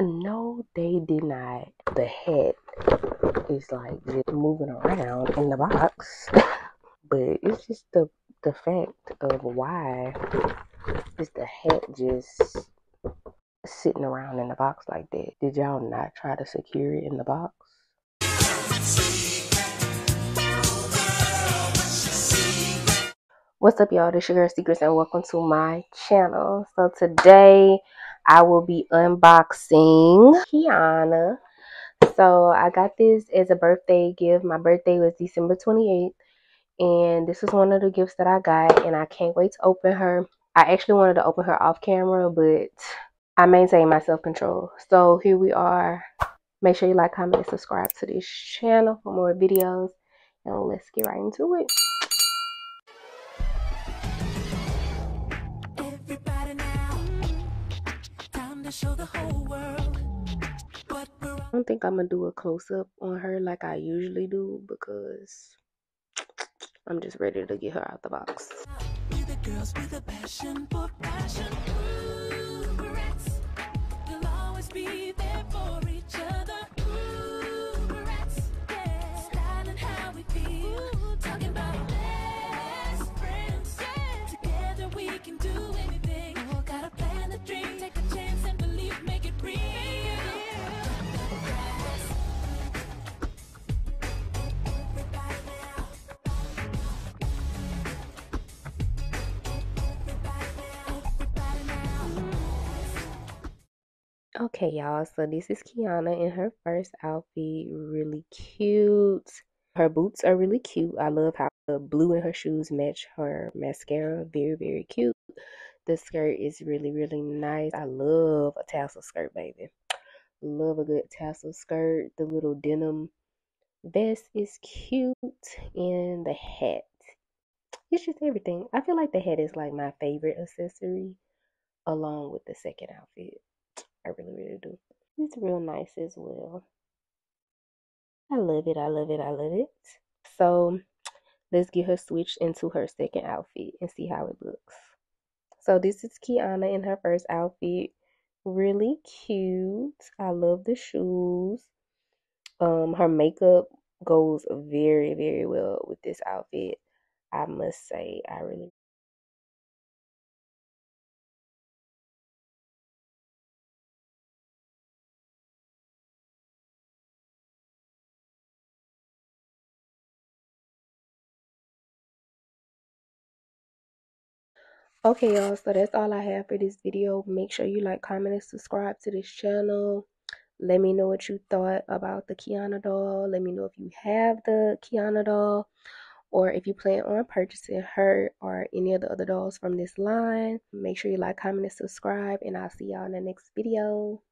No, they did not. The head is like just moving around in the box, but it's just the the fact of why is the head just sitting around in the box like that? Did y'all not try to secure it in the box? What's up, y'all? This your girl Secrets, and welcome to my channel. So today, I will be unboxing Kiana. So I got this as a birthday gift. My birthday was December 28th, and this is one of the gifts that I got, and I can't wait to open her. I actually wanted to open her off camera, but I maintain my self-control. So here we are. Make sure you like, comment, and subscribe to this channel for more videos. And let's get right into it. I don't think I'm gonna do a close up on her like I usually do because I'm just ready to get her out the box. Okay, y'all, so this is Kiana in her first outfit. Really cute. Her boots are really cute. I love how the blue in her shoes match her mascara. Very, very cute. The skirt is really, really nice. I love a tassel skirt, baby. Love a good tassel skirt. The little denim vest is cute. And the hat. It's just everything. I feel like the hat is like my favorite accessory along with the second outfit. I really, really do. It's real nice as well. I love it. I love it. I love it. So let's get her switched into her second outfit and see how it looks. So this is Kiana in her first outfit. Really cute. I love the shoes. Um, her makeup goes very, very well with this outfit. I must say, I really Okay, y'all, so that's all I have for this video. Make sure you like, comment, and subscribe to this channel. Let me know what you thought about the Kiana doll. Let me know if you have the Kiana doll or if you plan on purchasing her or any of the other dolls from this line. Make sure you like, comment, and subscribe, and I'll see y'all in the next video.